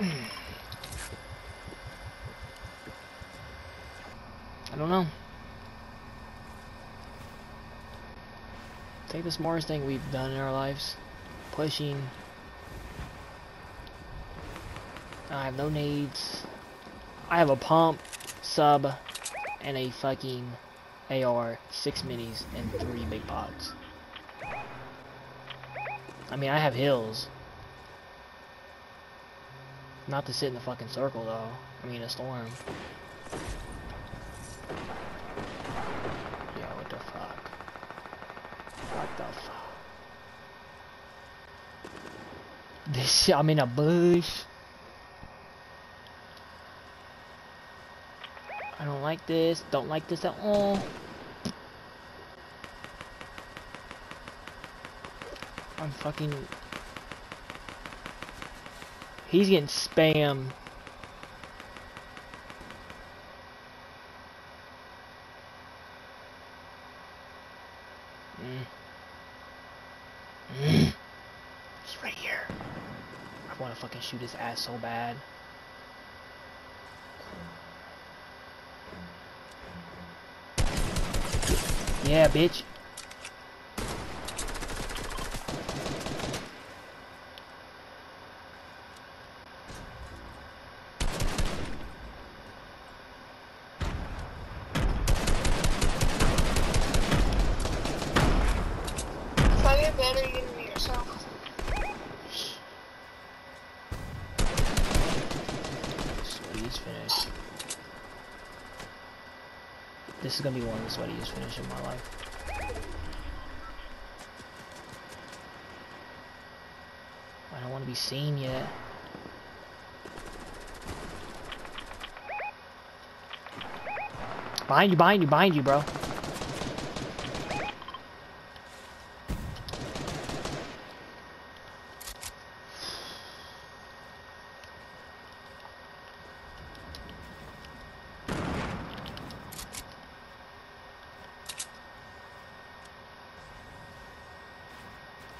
I don't know. Take the smartest thing we've done in our lives. Pushing. I have no needs. I have a pump, sub, and a fucking AR, six minis, and three big pots. I mean, I have hills. Not to sit in the fucking circle, though. I mean, a storm. Yeah, what the fuck? What the fuck? This shit, I'm in a bush. I don't like this. Don't like this at all. I'm fucking... He's getting spam. Mm. Mm. He's right here. I want to fucking shoot his ass so bad. Yeah, bitch. Better, yourself. Finished. This is gonna be one of the sweatiest finishes in my life. I don't want to be seen yet. Behind you, behind you, behind you, bro.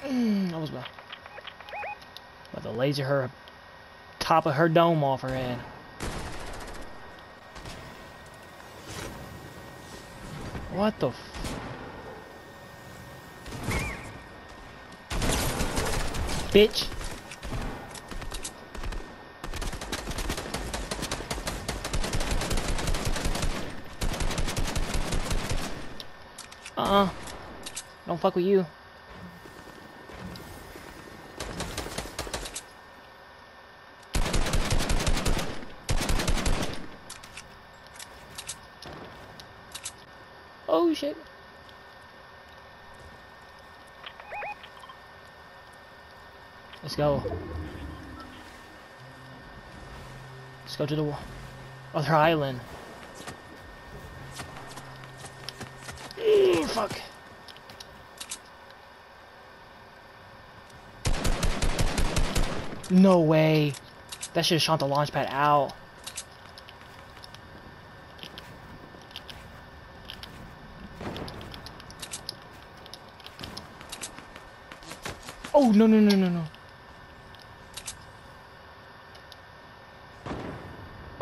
Mm, that was. About to laser her top of her dome off her head. What the Bitch. Uh-uh. Don't fuck with you. Oh shit. Let's go. Let's go to the other island. Mm, fuck. No way. That should have shot the launch pad out. Oh, no, no, no, no, no.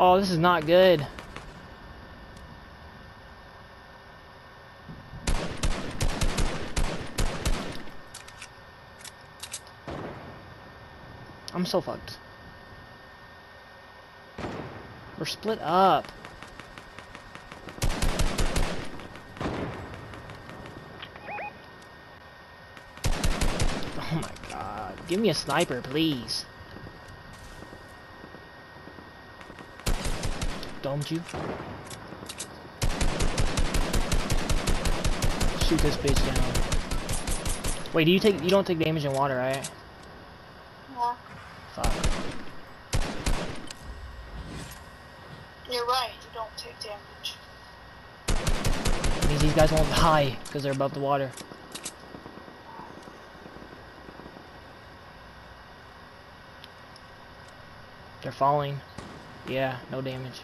Oh, this is not good. I'm so fucked. We're split up. Oh my. Give me a sniper, please. Don't you? Shoot this bitch down. Wait, do you take you don't take damage in water, right? Yeah. Fuck. You're right, you don't take damage. means these guys won't die because they're above the water. They're falling. Yeah, no damage.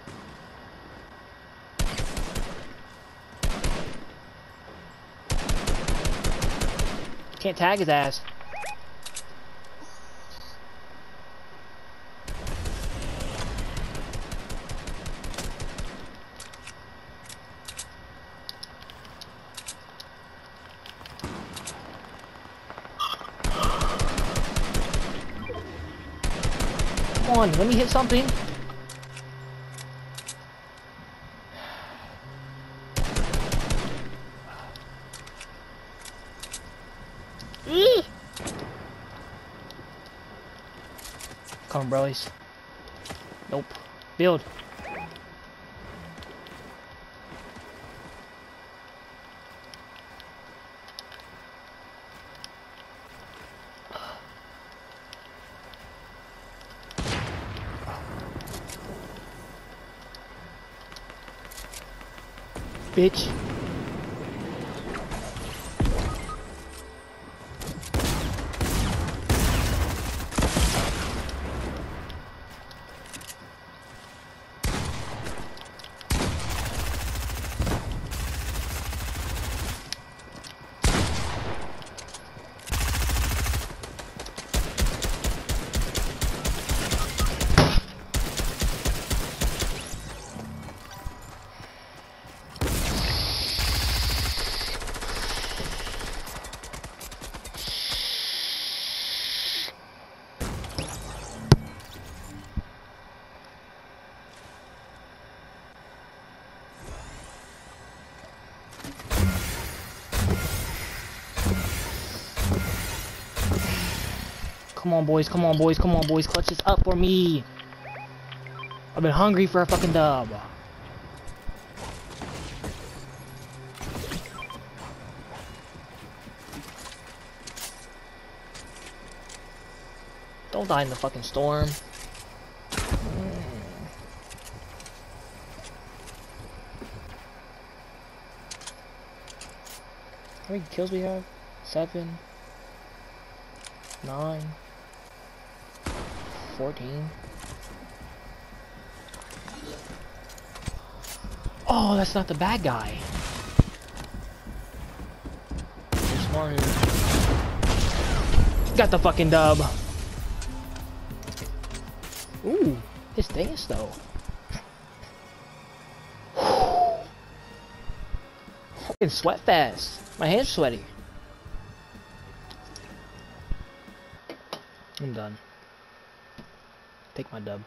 Can't tag his ass. On, let me hit something. Come on, bros. Nope. Build. Bitch. Come on, boys. Come on, boys. Come on, boys. Clutch this up for me. I've been hungry for a fucking dub. Don't die in the fucking storm. How many kills we have? Seven. Nine. 14. Oh, that's not the bad guy. You're smart here. Got the fucking dub. Ooh, his dance though. Fucking sweat fest. My hand's sweaty. Take my dub.